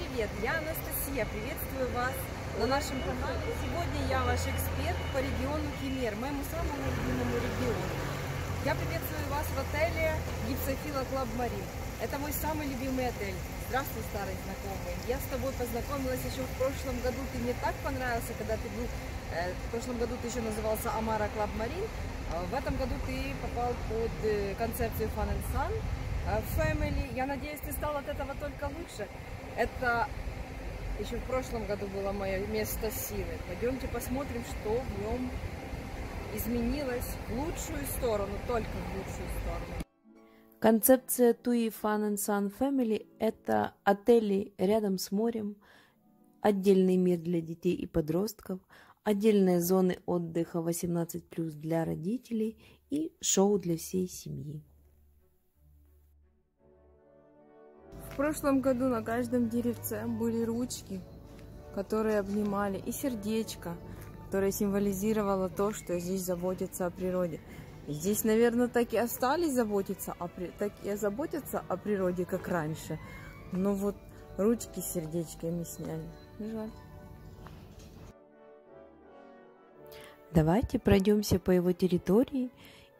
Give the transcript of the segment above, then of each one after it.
привет! Я Анастасия, приветствую вас на нашем канале. Сегодня я ваш эксперт по региону Кемер, моему самому любимому региону. Я приветствую вас в отеле Гипсофила Клаб Марин. Это мой самый любимый отель. Здравствуй, старый знакомый. Я с тобой познакомилась еще в прошлом году. Ты мне так понравился, когда ты был... Э, в прошлом году ты еще назывался Амара Клаб Марин. А в этом году ты попал под э, концепцию Fun and Sun. Э, Family. Я надеюсь, ты стал от этого только лучше. Это еще в прошлом году было мое место силы. Пойдемте посмотрим, что в нем изменилось в лучшую сторону, только в лучшую сторону. Концепция TUI Fun and Sun Family – это отели рядом с морем, отдельный мир для детей и подростков, отдельные зоны отдыха 18+, для родителей и шоу для всей семьи. В прошлом году на каждом деревце были ручки, которые обнимали, и сердечко, которое символизировало то, что здесь заботятся о природе. И здесь, наверное, так и остались заботиться о, так и заботятся о природе, как раньше. Но вот ручки с сердечками сняли. Жаль. Давайте пройдемся по его территории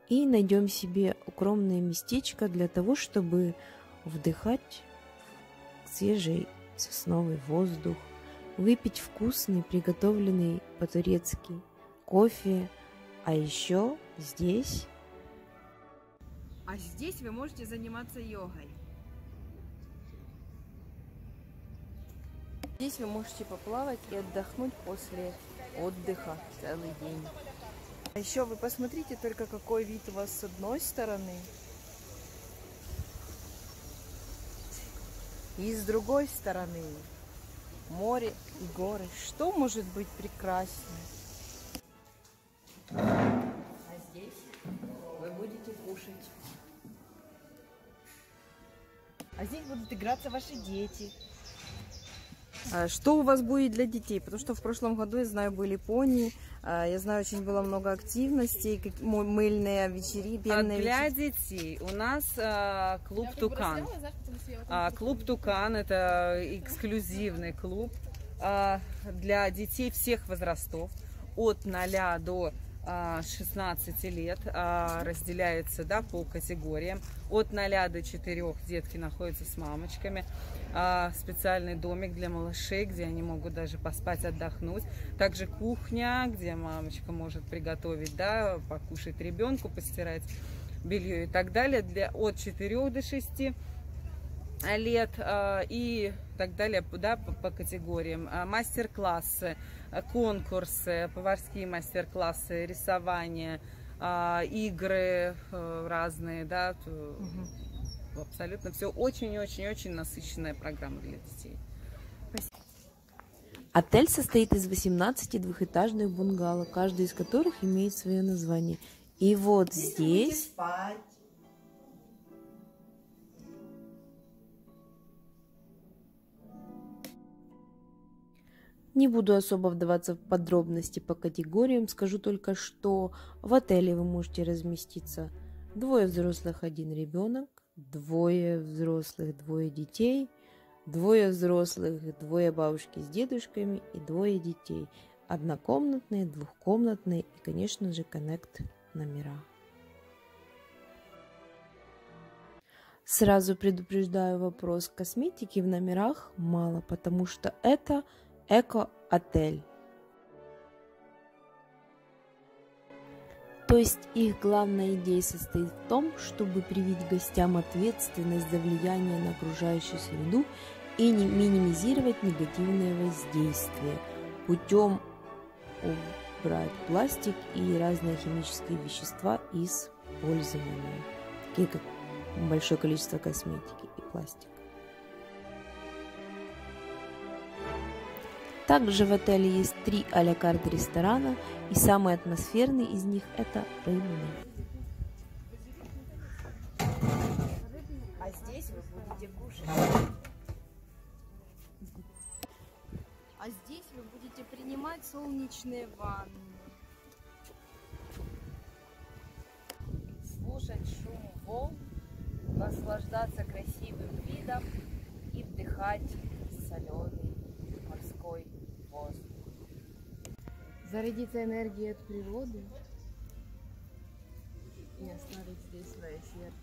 и найдем себе укромное местечко для того, чтобы вдыхать свежий сосновый воздух, выпить вкусный, приготовленный по-турецки кофе, а еще здесь... А здесь вы можете заниматься йогой. Здесь вы можете поплавать и отдохнуть после отдыха целый день. А еще вы посмотрите только, какой вид у вас с одной стороны. И с другой стороны море и горы. Что может быть прекраснее? А здесь вы будете кушать. А здесь будут играться ваши дети. А что у вас будет для детей? Потому что в прошлом году, я знаю, были пони, а, я знаю, очень было много активностей, мыльные вечери, пенные Для вечери. детей у нас а, клуб Тукан. А, клуб Тукан – это эксклюзивный клуб а, для детей всех возрастов, от 0 до 16 лет а, разделяется да, по категориям. От 0 до 4 детки находятся с мамочками. А, специальный домик для малышей, где они могут даже поспать, отдохнуть. Также кухня, где мамочка может приготовить, да, покушать ребенку, постирать белье и так далее. Для, от 4 до 6 лет а, и так далее да, по, категориям. Мастер-классы конкурсы, поварские мастер-классы, рисование, игры э, разные, да, угу. абсолютно все очень-очень-очень насыщенная программа для детей. Отель состоит из 18 двухэтажных бунгало, каждый из которых имеет свое название. И вот здесь Не буду особо вдаваться в подробности по категориям, скажу только, что в отеле вы можете разместиться двое взрослых, один ребенок, двое взрослых, двое детей, двое взрослых, двое бабушки с дедушками и двое детей. Однокомнатные, двухкомнатные и, конечно же, коннект номера. Сразу предупреждаю вопрос косметики в номерах мало, потому что это эко-отель. То есть их главная идея состоит в том, чтобы привить гостям ответственность за влияние на окружающую среду и не минимизировать негативное воздействие путем убрать пластик и разные химические вещества из пользования, такие как большое количество косметики и пластика. Также в отеле есть три а-ля карт ресторана, и самый атмосферный из них это рыбный. А здесь вы будете кушать. А здесь вы будете принимать солнечные ванны. Слушать шум волн, наслаждаться красивым видом и вдыхать Зарядиться энергией от природы и оставить здесь свое сердце.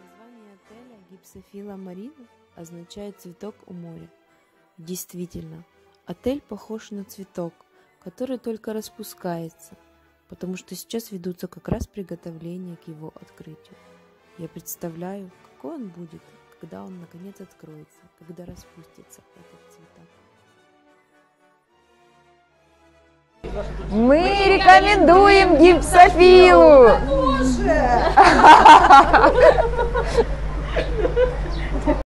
Название отеля Гипсофила Марина означает цветок у моря. Действительно, отель похож на цветок, который только распускается, потому что сейчас ведутся как раз приготовления к его открытию. Я представляю, какой он будет, когда он наконец откроется, когда распустится этот цветок. Мы рекомендуем гипсофилу!